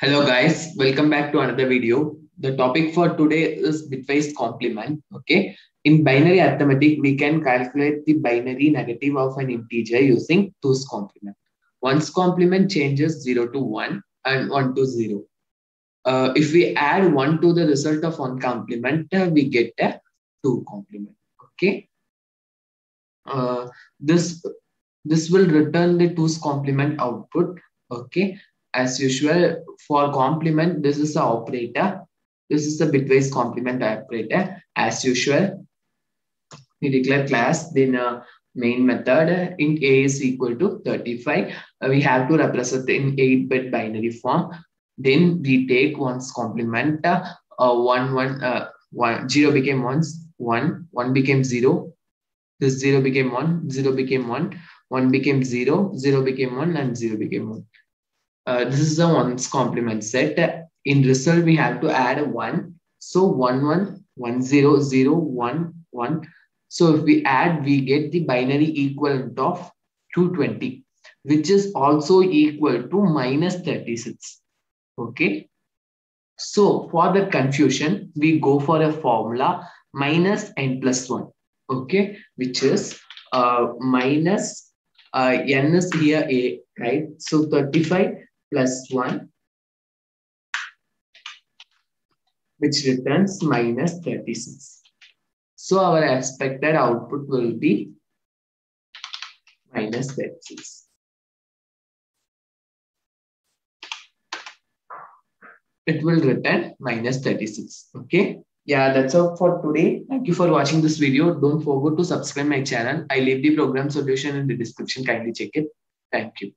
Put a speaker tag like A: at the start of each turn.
A: Hello guys, welcome back to another video. The topic for today is bitwise complement. Okay. In binary arithmetic, we can calculate the binary negative of an integer using 2's complement. 1's complement changes 0 to 1 and 1 to 0. Uh, if we add 1 to the result of 1 complement, uh, we get a 2 complement. Okay. Uh, this this will return the 2's complement output. Okay as usual for complement this is the operator. This is the bitwise complement operator as usual. We declare class then uh, main method int a is equal to 35 uh, we have to represent in 8 bit binary form. Then we take one's complement uh, uh, one one uh, one zero became ones one one became zero. This zero became one zero became one one became zero zero became one and zero became one uh, this is the ones complement set. In result, we have to add a one. So one one one zero zero one one. So if we add, we get the binary equivalent of 220, which is also equal to minus 36. Okay. So for the confusion, we go for a formula minus n plus 1. Okay. Which is uh, minus uh, n is here a, right? So 35 plus 1 which returns minus 36. So our expected output will be minus 36. It will return minus 36. Okay. Yeah, that's all for today. Thank you for watching this video. Don't forget to subscribe my channel. I leave the program solution in the description. Kindly check it. Thank you.